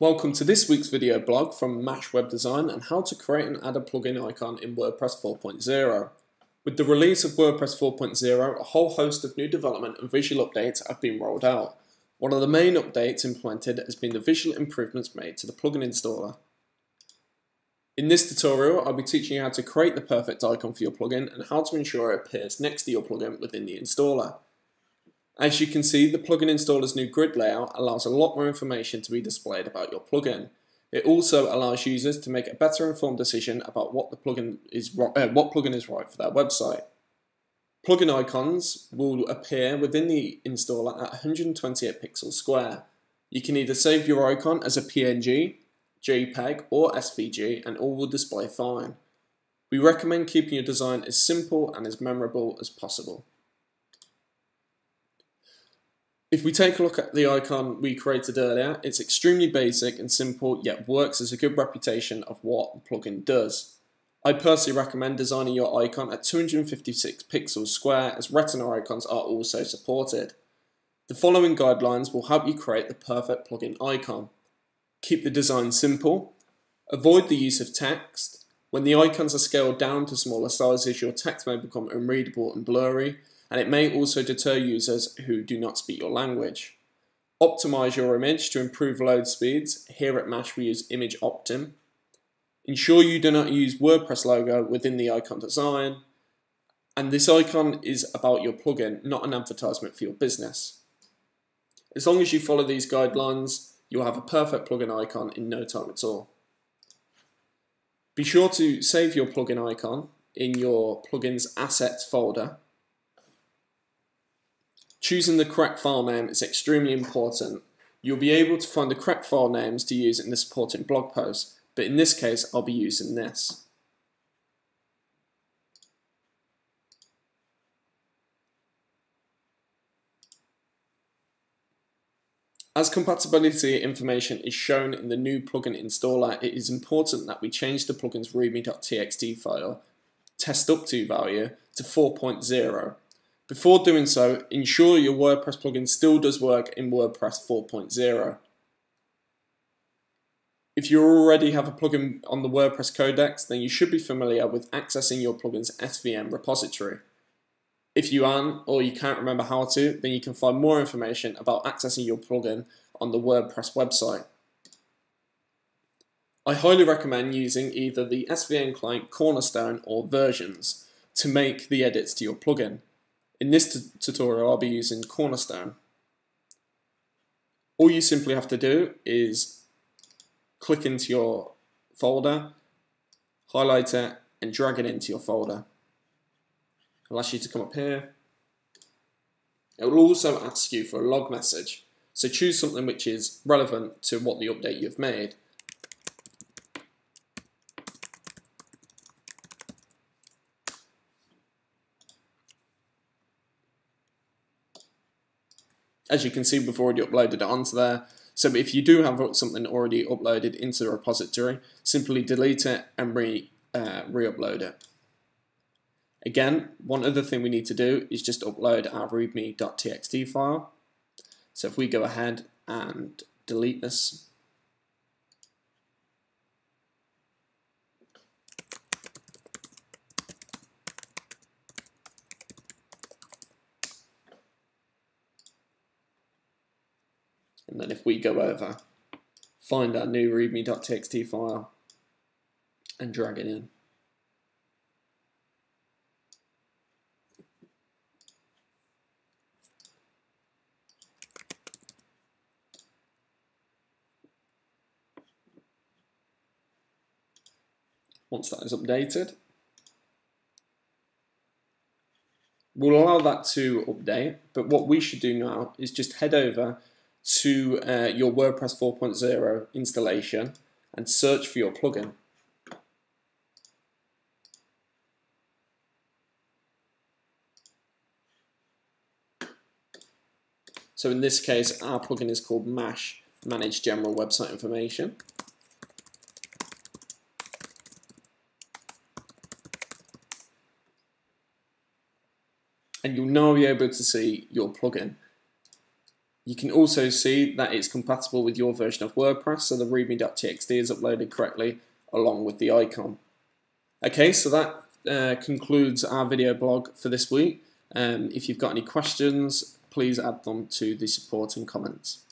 Welcome to this week's video blog from Mash Web Design and how to create and add a plugin icon in WordPress 4.0. With the release of WordPress 4.0, a whole host of new development and visual updates have been rolled out. One of the main updates implemented has been the visual improvements made to the plugin installer. In this tutorial, I'll be teaching you how to create the perfect icon for your plugin and how to ensure it appears next to your plugin within the installer. As you can see, the plugin installer's new grid layout allows a lot more information to be displayed about your plugin. It also allows users to make a better informed decision about what the plugin is uh, what plugin is right for their website. Plugin icons will appear within the installer at 128 pixels square. You can either save your icon as a PNG, JPEG or SVG and all will display fine. We recommend keeping your design as simple and as memorable as possible. If we take a look at the icon we created earlier, it's extremely basic and simple, yet works as a good reputation of what the plugin does. I personally recommend designing your icon at 256 pixels square as retina icons are also supported. The following guidelines will help you create the perfect plugin icon. Keep the design simple. Avoid the use of text. When the icons are scaled down to smaller sizes, your text may become unreadable and blurry, and it may also deter users who do not speak your language. Optimize your image to improve load speeds. Here at MASH we use ImageOptim. Ensure you do not use WordPress logo within the icon design. And this icon is about your plugin, not an advertisement for your business. As long as you follow these guidelines, you'll have a perfect plugin icon in no time at all. Be sure to save your plugin icon in your plugins assets folder Choosing the correct file name is extremely important. You'll be able to find the correct file names to use in the supporting blog post, but in this case I'll be using this. As compatibility information is shown in the new plugin installer, it is important that we change the plugin's readme.txt file test up to value to 4.0 before doing so, ensure your WordPress plugin still does work in WordPress 4.0. If you already have a plugin on the WordPress codex, then you should be familiar with accessing your plugin's SVN repository. If you aren't, or you can't remember how to, then you can find more information about accessing your plugin on the WordPress website. I highly recommend using either the SVN client Cornerstone or Versions to make the edits to your plugin. In this tutorial, I'll be using Cornerstone. All you simply have to do is click into your folder, highlight it, and drag it into your folder. It'll ask you to come up here. It will also ask you for a log message. So choose something which is relevant to what the update you've made. As you can see, we've already uploaded it onto there. So if you do have something already uploaded into the repository, simply delete it and re, uh, re-upload it. Again, one other thing we need to do is just upload our readme.txt file. So if we go ahead and delete this And then if we go over, find our new readme.txt file and drag it in. Once that is updated, we'll allow that to update, but what we should do now is just head over to uh, your WordPress 4.0 installation and search for your plugin. So in this case, our plugin is called MASH, Manage General Website Information. And you'll now be able to see your plugin. You can also see that it's compatible with your version of WordPress, so the readme.txt is uploaded correctly along with the icon. Okay, so that uh, concludes our video blog for this week. Um, if you've got any questions, please add them to the supporting comments.